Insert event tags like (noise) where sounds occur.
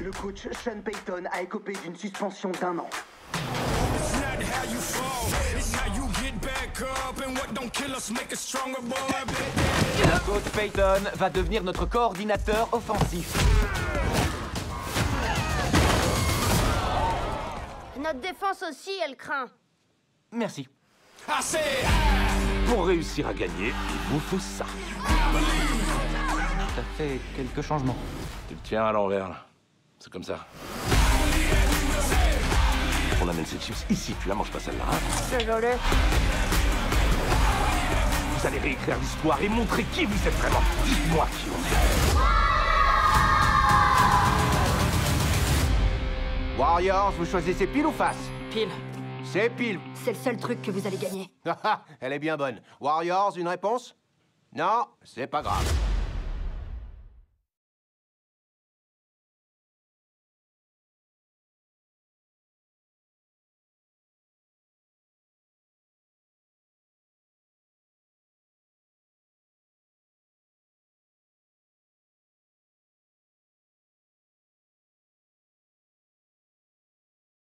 Le coach Sean Payton a écopé d'une suspension d'un an. Boy. Coach Payton va devenir notre coordinateur offensif. Notre défense aussi, elle craint. Merci. Pour réussir à gagner, il vous faut ça. Ça fait quelques changements. Tu le tiens à l'envers, là. C'est comme ça. On amène ces chips ici, tu la manges pas celle-là, hein Désolé. Vous allez réécrire l'histoire et montrer qui vous êtes vraiment. Dites-moi qui on est. Warriors, vous choisissez pile ou face? Pile. C'est pile. C'est le seul truc que vous allez gagner. (laughs) Elle est bien bonne. Warriors, une réponse? Non, c'est pas grave.